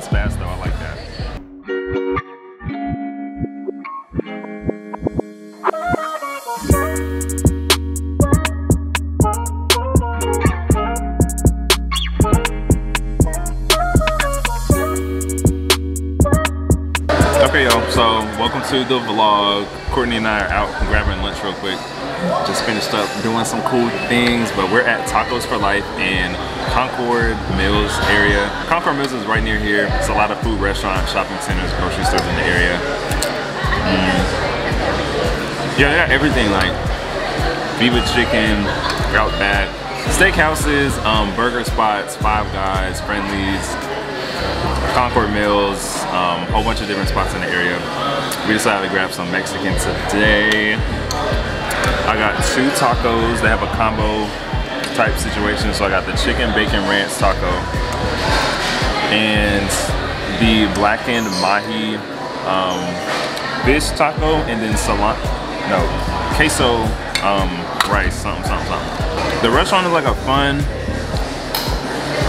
was fast though, so welcome to the vlog. Courtney and I are out grabbing lunch real quick. Just finished up doing some cool things, but we're at Tacos 4 Life in Concord Mills area. Concord Mills is right near here. It's a lot of food restaurants, shopping centers, grocery stores in the area. Mm. Yeah, they got everything like Viva Chicken, Outback, steakhouses, um, burger spots, Five Guys, Friendly's, Concord Mills, um, a whole bunch of different spots in the area. We decided to grab some Mexican today. I got two tacos. They have a combo type situation. So I got the chicken bacon ranch taco and the blackened mahi um, fish taco and then salan no queso um, rice something something something. The restaurant is like a fun,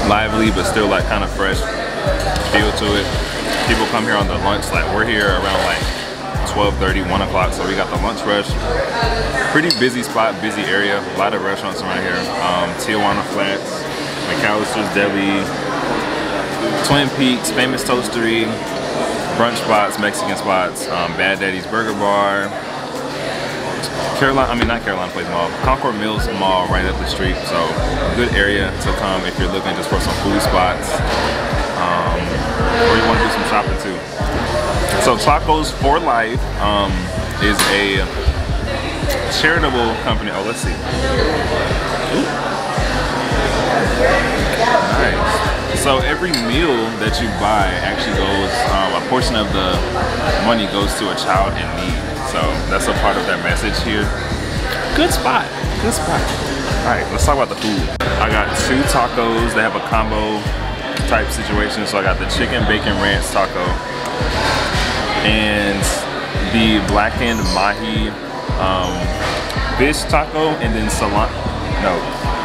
lively but still like kind of fresh feel to it. People come here on the lunch, like we're here around like 12:30, 1 o'clock, so we got the lunch rush. Pretty busy spot, busy area, a lot of restaurants around here. Um, Tijuana Flats, McAllister's Deli, Twin Peaks, Famous Toastery, brunch spots, Mexican spots, um, Bad Daddy's Burger Bar, Carolina, I mean not Carolina Place Mall, Concord Mills Mall right up the street. So good area to come if you're looking just for some food spots. Um, or you want to do some shopping too. So Tacos 4 Life um, is a charitable company. Oh, let's see. Nice. So every meal that you buy actually goes, um, a portion of the money goes to a child in need. So that's a part of that message here. Good spot, good spot. All right, let's talk about the food. I got two tacos. They have a combo type situation. So I got the chicken bacon ranch taco and the blackened mahi um, fish taco and then salan no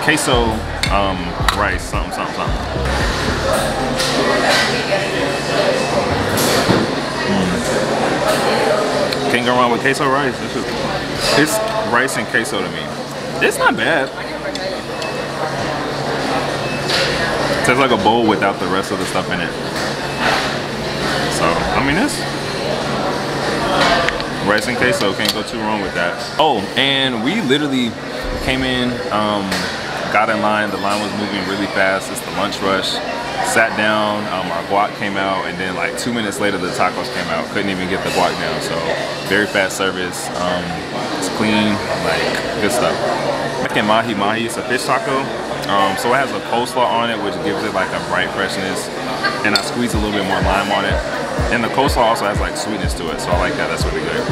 queso um, rice something something something. Mm. Can't go wrong with queso rice. It's, just, it's rice and queso to me. It's not bad. Tastes like a bowl without the rest of the stuff in it. So, I mean, it's rice and queso. Can't go too wrong with that. Oh, and we literally came in, um, got in line. The line was moving really fast. It's the lunch rush. Sat down, um, our guac came out, and then like two minutes later, the tacos came out. Couldn't even get the guac down. So, very fast service. Um, it's clean, like good stuff. Second mahi mahi, it's a fish taco. Um, so it has a coleslaw on it, which gives it like a bright freshness. And I squeeze a little bit more lime on it. And the coleslaw also has like sweetness to it, so I like that. That's really good.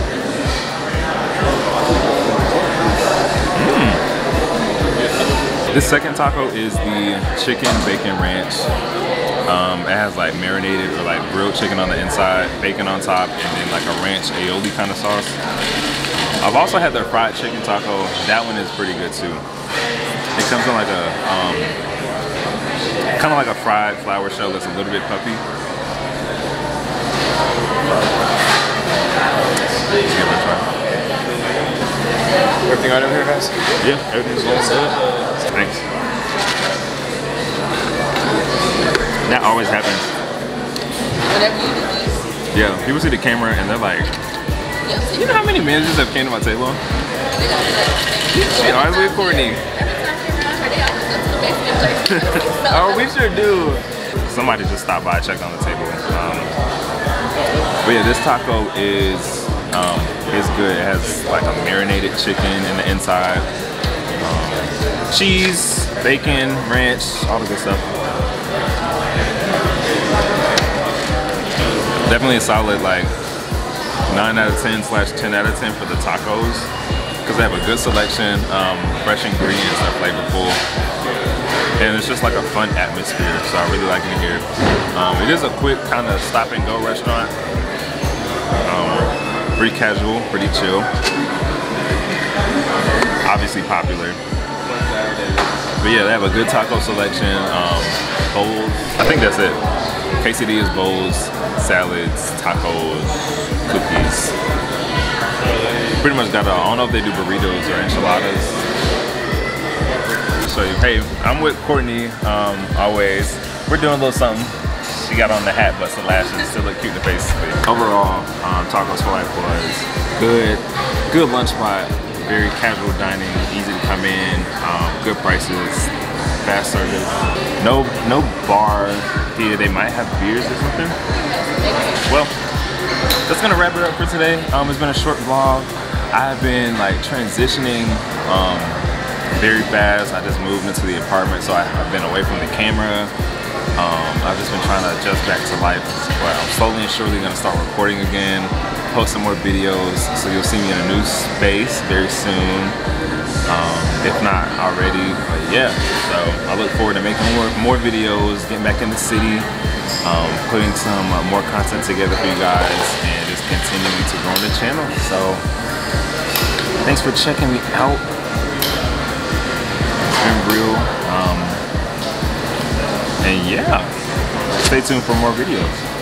Mm. This second taco is the chicken bacon ranch. Um, it has like marinated or like grilled chicken on the inside, bacon on top, and then like a ranch aioli kind of sauce. I've also had their fried chicken taco. That one is pretty good too. It comes in like a, um, kind of like a fried flour shell that's a little bit puffy. Let's give it a try. Everything right over here, guys? Yeah, everything's all good. Thanks. That always happens. Whenever you do these, Yeah, people see the camera and they're like, you know how many managers have came to my table? they got like, She always with Courtney. Oh, we sure do. Somebody just stopped by, checked on the table. Um, but yeah, this taco is um, is good. It has like a marinated chicken in the inside, um, cheese, bacon, ranch, all the good stuff. Definitely a solid like nine out of ten slash ten out of ten for the tacos because they have a good selection, um, fresh ingredients, they're flavorful and it's just like a fun atmosphere so I really like it here um, it is a quick kind of stop and go restaurant um, pretty casual pretty chill obviously popular But yeah, they have a good taco selection. Um, bowls. I think that's it. KCD is bowls, salads, tacos. Pretty much got all. I don't know if they do burritos or enchiladas. So hey, I'm with Courtney. Um, always, we're doing a little something. She got on the hat, but some lashes, still look cute in the face. Overall, um, Tacos 4 Life was good. Good lunch spot. Very casual dining, easy to come in. Um, good prices, fast service. No, no bar here. They might have beers or something. Well, that's gonna wrap it up for today. Um, it's been a short vlog. I've been like transitioning um, very fast. I just moved into the apartment, so I, have been away from the camera. Um, I've just been trying to adjust back to life, but I'm slowly and surely gonna start recording again, post some more videos, so you'll see me in a new space very soon, um, if not already. But yeah, so I look forward to making more more videos, getting back in the city, um, putting some uh, more content together for you guys, and just continuing to grow the channel. So thanks for checking me out. It's been real. Um, and yeah, stay tuned for more videos.